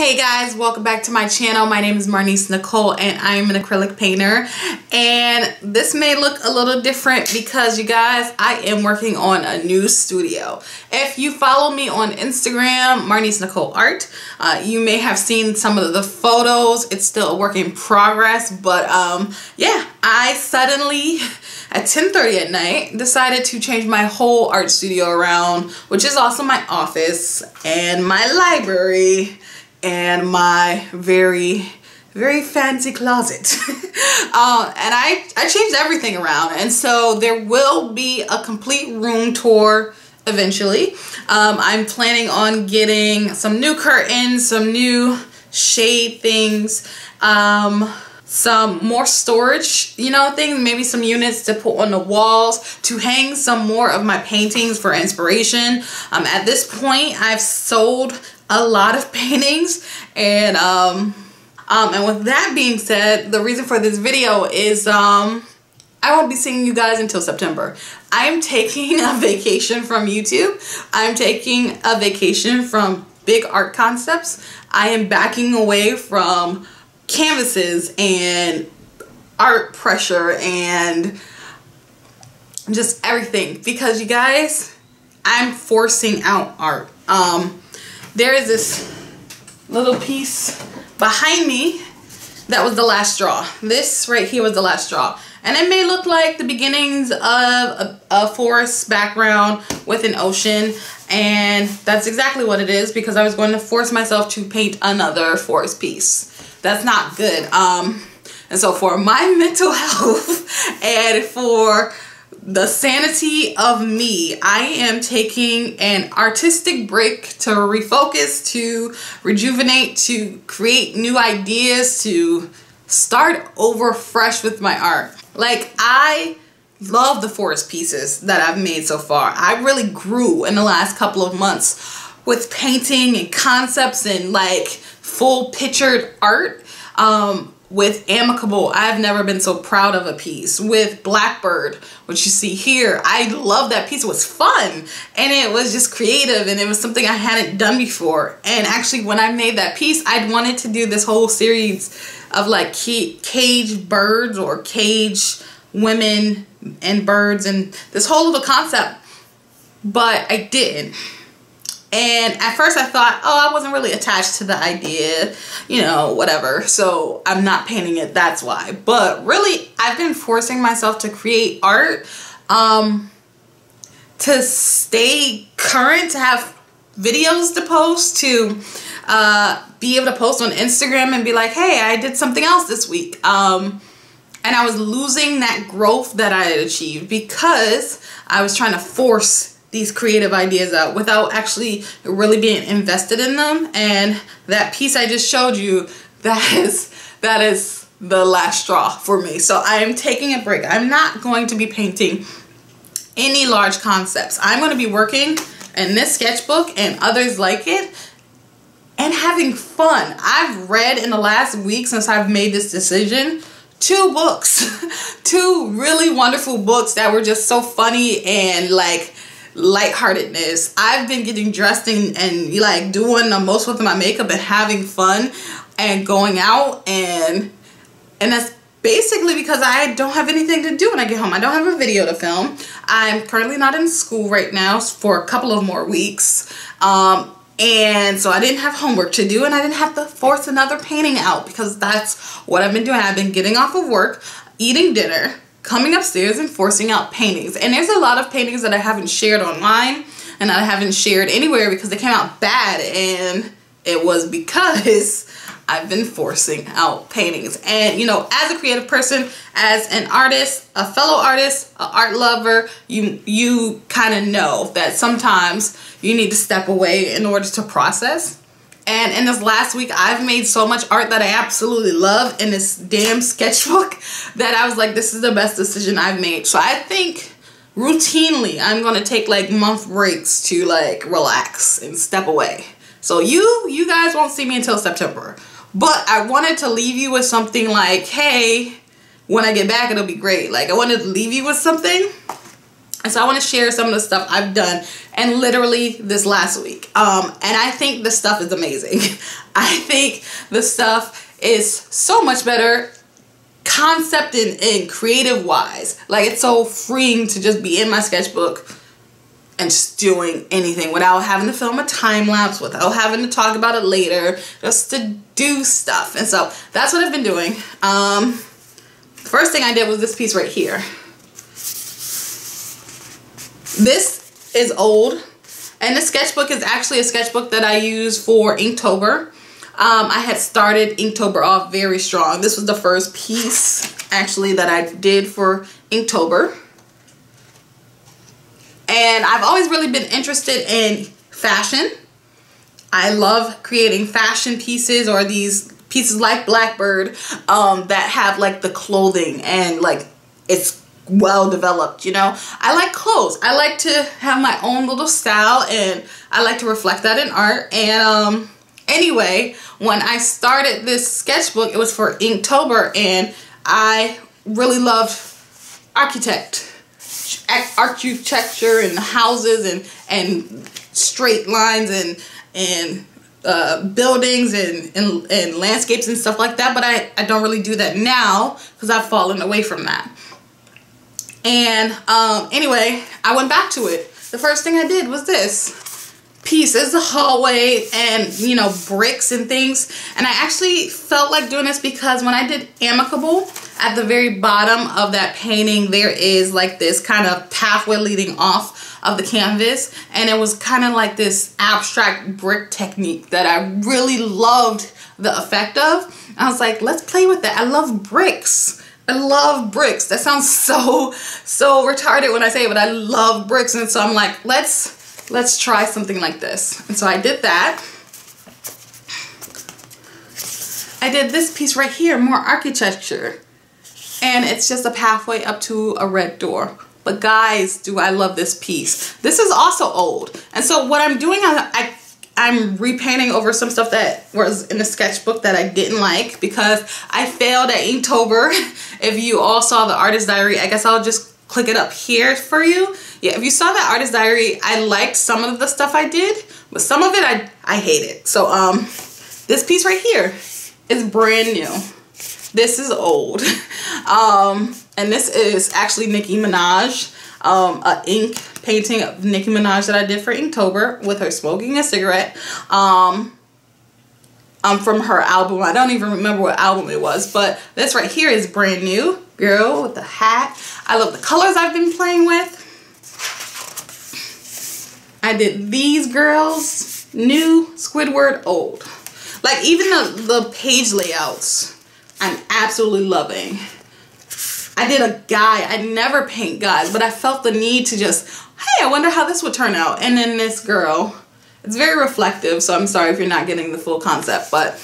Hey guys, welcome back to my channel. My name is Marnise Nicole and I'm an acrylic painter. And this may look a little different because you guys, I am working on a new studio. If you follow me on Instagram, Marnise Nicole Art, uh, you may have seen some of the photos. It's still a work in progress, but um, yeah, I suddenly at 10.30 at night decided to change my whole art studio around, which is also my office and my library and my very very fancy closet. Uh, and I, I changed everything around and so there will be a complete room tour eventually. Um, I'm planning on getting some new curtains some new shade things um, some more storage you know things maybe some units to put on the walls to hang some more of my paintings for inspiration. Um, at this point I've sold a lot of paintings and um, um, and with that being said the reason for this video is um, I won't be seeing you guys until September. I'm taking a vacation from YouTube. I'm taking a vacation from big art concepts. I am backing away from canvases and art pressure and just everything because you guys, I'm forcing out art. Um, there is this little piece behind me that was the last straw. This right here was the last straw. And it may look like the beginnings of a, a, forest background with an ocean. And that's exactly what it is because I was going to force myself to paint another forest piece. That's not good. Um, and so for my mental health and for the sanity of me. I am taking an artistic break to refocus, to rejuvenate, to create new ideas, to start over fresh with my art. Like I love the forest pieces that I've made so far. I really grew in the last couple of months with painting and concepts and like full pictured art. Um, with Amicable, I've never been so proud of a piece. With Blackbird, which you see here, I love that piece. It was fun and it was just creative and it was something I hadn't done before. And actually when I made that piece, I'd wanted to do this whole series of like cage birds or cage women and birds and this whole little concept, but I didn't. And at first I thought, oh, I wasn't really attached to the idea, you know, whatever. So I'm not painting it, that's why. But really, I've been forcing myself to create art um, to stay current, to have videos to post, to uh, be able to post on Instagram and be like, hey, I did something else this week. Um, and I was losing that growth that I had achieved because I was trying to force these creative ideas out without actually really being invested in them. And that piece I just showed you that is that is the last straw for me. So I am taking a break. I'm not going to be painting any large concepts. I'm going to be working in this sketchbook and others like it and having fun. I've read in the last week since I've made this decision two books two really wonderful books that were just so funny and like lightheartedness. I've been getting dressed and, and like doing the most with my makeup and having fun and going out and and that's basically because I don't have anything to do when I get home. I don't have a video to film. I'm currently not in school right now for a couple of more weeks. Um, and so I didn't have homework to do and I didn't have to force another painting out because that's what I've been doing. I've been getting off of work, eating dinner, coming upstairs and forcing out paintings. And there's a lot of paintings that I haven't shared online and I haven't shared anywhere because they came out bad and it was because I've been forcing out paintings. And you know, as a creative person, as an artist, a fellow artist, an art lover, you you kind of know that sometimes you need to step away in order to process and in this last week, I've made so much art that I absolutely love in this damn sketchbook that I was like, this is the best decision I've made. So I think routinely I'm going to take like month breaks to like relax and step away. So you, you guys won't see me until September. But I wanted to leave you with something like, hey, when I get back, it'll be great. Like I wanted to leave you with something And so I want to share some of the stuff I've done and literally this last week. Um, and I think the stuff is amazing. I think the stuff is so much better concept and, and creative wise. Like it's so freeing to just be in my sketchbook and just doing anything without having to film a time lapse, without having to talk about it later, just to do stuff. And so that's what I've been doing. Um, first thing I did was this piece right here. This is old and the sketchbook is actually a sketchbook that I use for Inktober. Um, I had started Inktober off very strong. This was the first piece actually that I did for Inktober. And I've always really been interested in fashion. I love creating fashion pieces or these pieces like Blackbird um, that have like the clothing and like it's well developed, you know. I like clothes. I like to have my own little style and I like to reflect that in art. And um, anyway, when I started this sketchbook, it was for Inktober and I really loved architect architecture and houses and and straight lines and and uh, buildings and, and, and landscapes and stuff like that but I, I don't really do that now because I've fallen away from that and um, anyway I went back to it. The first thing I did was this. Piece is the hallway and you know bricks and things. And I actually felt like doing this because when I did amicable at the very bottom of that painting there is like this kind of pathway leading off of the canvas. And it was kind of like this abstract brick technique that I really loved the effect of. I was like let's play with that. I love bricks I love bricks that sounds so so retarded when I say it but I love bricks and so I'm like let's let's try something like this. And so I did that. I did this piece right here, more architecture. And it's just a pathway up to a red door. But guys, do I love this piece. This is also old. And so what I'm doing, I, I I'm repainting over some stuff that was in the sketchbook that I didn't like because I failed at Inktober. if you all saw the artist diary, I guess I'll just click it up here for you. Yeah, if you saw that artist diary, I liked some of the stuff I did, but some of it I, I hated. So um, this piece right here is brand new. This is old. um, and this is actually Nicki Minaj, um, a ink painting of Nicki Minaj that I did for Inktober with her smoking a cigarette. Um, um, from her album. I don't even remember what album it was, but this right here is brand new. Girl with the hat. I love the colors I've been playing with. I did these girls, new, Squidward, old. Like even the, the page layouts, I'm absolutely loving. I did a guy. I never paint guys, but I felt the need to just, hey, I wonder how this would turn out. And then this girl, it's very reflective, so I'm sorry if you're not getting the full concept, but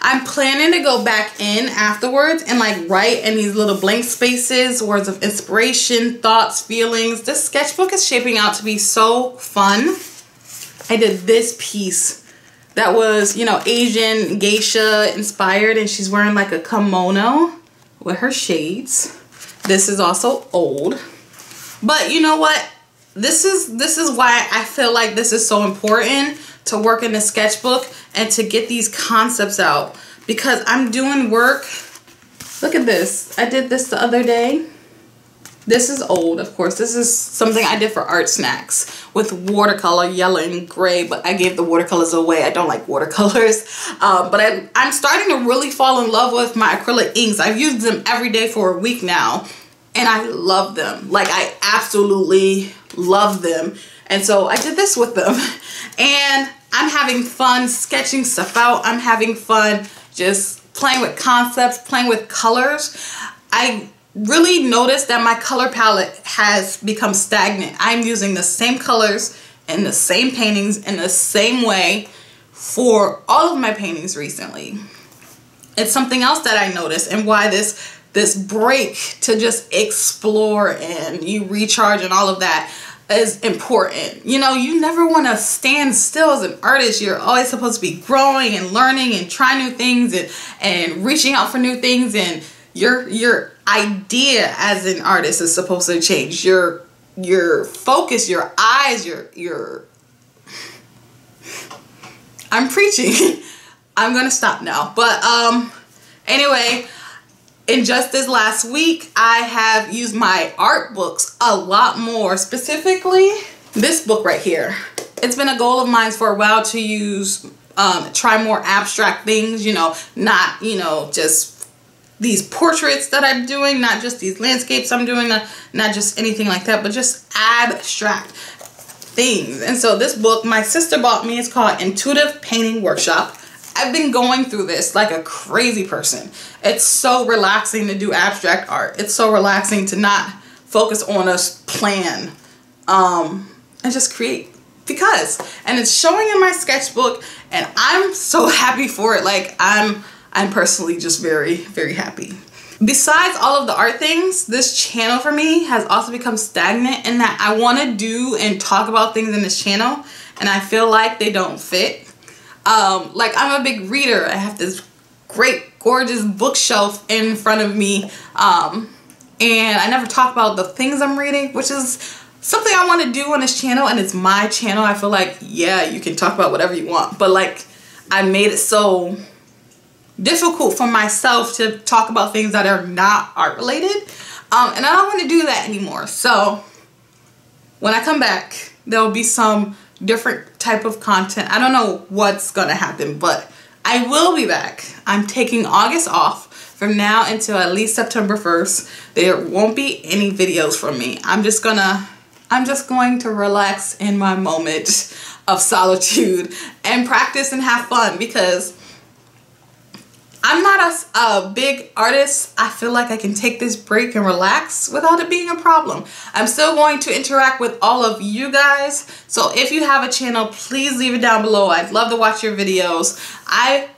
I'm planning to go back in afterwards and like write in these little blank spaces, words of inspiration, thoughts, feelings. This sketchbook is shaping out to be so fun. I did this piece that was, you know, Asian geisha inspired and she's wearing like a kimono with her shades. This is also old. But you know what? This is this is why I feel like this is so important to work in the sketchbook and to get these concepts out. Because I'm doing work. Look at this. I did this the other day. This is old of course. This is something I did for art snacks with watercolor yellow and gray but I gave the watercolors away. I don't like watercolors. Uh, but I, I'm starting to really fall in love with my acrylic inks. I've used them every day for a week now and I love them. Like I absolutely love them. And so I did this with them. And I'm having fun sketching stuff out. I'm having fun just playing with concepts, playing with colors. I really noticed that my color palette has become stagnant. I'm using the same colors in the same paintings in the same way for all of my paintings recently. It's something else that I noticed and why this this break to just explore and you recharge and all of that is important. You know, you never want to stand still as an artist. You're always supposed to be growing and learning and trying new things and, and reaching out for new things and your your idea as an artist is supposed to change. Your your focus, your eyes, your your I'm preaching. I'm gonna stop now. But um anyway, in just this last week, I have used my art books a lot more. Specifically, this book right here. It's been a goal of mine for a while to use, um, try more abstract things, you know, not, you know, just these portraits that I'm doing, not just these landscapes I'm doing, not, not just anything like that, but just abstract things. And so this book my sister bought me, it's called Intuitive Painting Workshop. I've been going through this like a crazy person. It's so relaxing to do abstract art. It's so relaxing to not focus on a plan um, and just create because and it's showing in my sketchbook and I'm so happy for it like I'm I'm personally just very very happy besides all of the art things this channel for me has also become stagnant in that I want to do and talk about things in this channel and I feel like they don't fit um, like I'm a big reader. I have this great, gorgeous bookshelf in front of me. Um, and I never talk about the things I'm reading, which is something I want to do on this channel. And it's my channel. I feel like, yeah, you can talk about whatever you want. But like, I made it so difficult for myself to talk about things that are not art related. Um, and I don't want to do that anymore. So when I come back, there'll be some different type of content. I don't know what's gonna happen, but I will be back. I'm taking August off from now until at least September 1st. There won't be any videos from me. I'm just gonna, I'm just going to relax in my moment of solitude and practice and have fun because I'm not a, a, big artist. I feel like I can take this break and relax without it being a problem. I'm still going to interact with all of you guys. So if you have a channel, please leave it down below. I'd love to watch your videos. I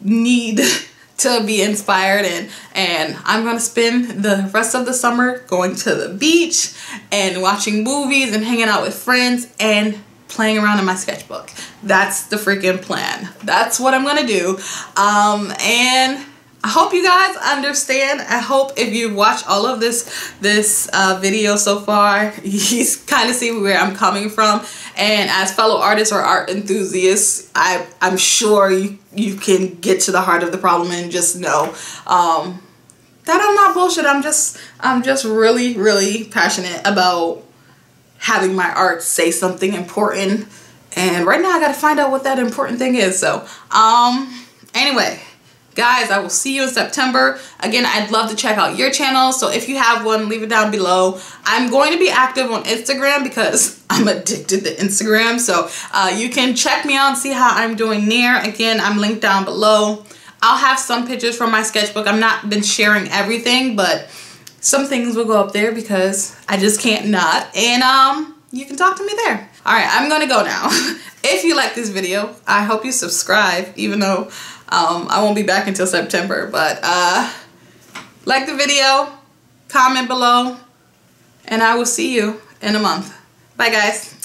need to be inspired and and I'm gonna spend the rest of the summer going to the beach and watching movies and hanging out with friends and playing around in my sketchbook. That's the freaking plan. That's what I'm gonna do. Um, and I hope you guys understand. I hope if you watch all of this this uh, video so far, you kind of see where I'm coming from. And as fellow artists or art enthusiasts, I, I'm sure you, you can get to the heart of the problem and just know um, that I'm not bullshit. I'm just I'm just really, really passionate about having my art say something important. And right now I gotta find out what that important thing is. So, um, anyway, guys, I will see you in September. Again, I'd love to check out your channel. So if you have one, leave it down below. I'm going to be active on Instagram because I'm addicted to Instagram. So uh, you can check me out and see how I'm doing there. Again, I'm linked down below. I'll have some pictures from my sketchbook. I'm not been sharing everything, but some things will go up there because I just can't not. And um, you can talk to me there. All right, I'm gonna go now. if you like this video, I hope you subscribe, even though um, I won't be back until September. But uh, like the video, comment below, and I will see you in a month. Bye guys.